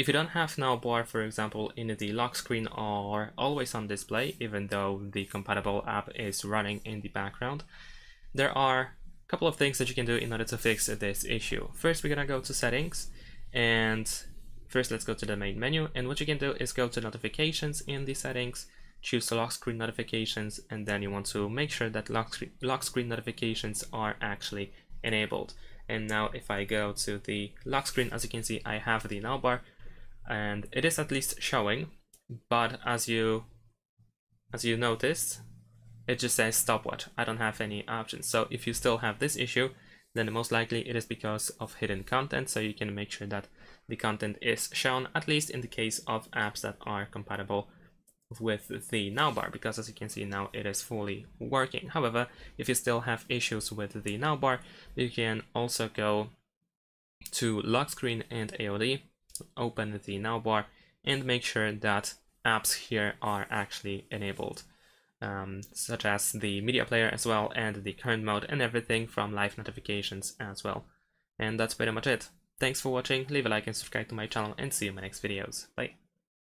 If you don't have Now Bar, for example, in the lock screen or always on display, even though the compatible app is running in the background, there are a couple of things that you can do in order to fix this issue. First, we're gonna go to settings and first let's go to the main menu and what you can do is go to notifications in the settings choose the lock screen notifications and then you want to make sure that lock, screen, lock screen notifications are actually enabled. And now if I go to the lock screen as you can see I have the Now Bar and it is at least showing but as you as you noticed it just says stopwatch I don't have any options. So if you still have this issue then most likely it is because of hidden content. So you can make sure that the content is shown at least in the case of apps that are compatible with the now bar because as you can see now it is fully working. However if you still have issues with the now bar you can also go to lock screen and AOD open the now bar and make sure that apps here are actually enabled um, such as the media player as well and the current mode and everything from live notifications as well. And that's pretty much it. Thanks for watching. Leave a like and subscribe to my channel and see you in my next videos. Bye